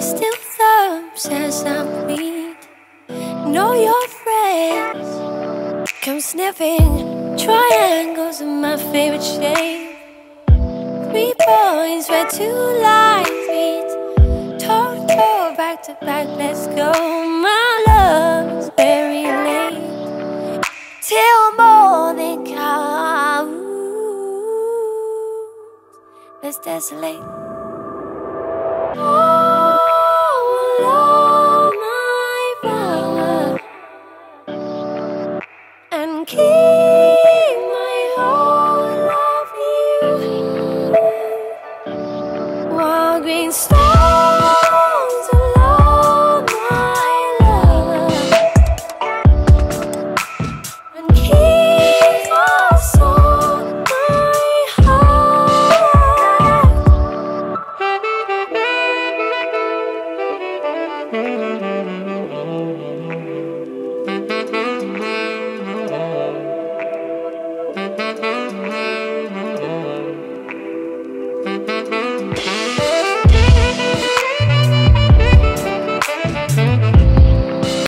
still thumps as I bleed. Know your friends come sniffing. Triangles are my favorite shape. Three points where two lines meet. Toe to back to back, let's go. My love very late till morning comes. Let's desolate. Green stones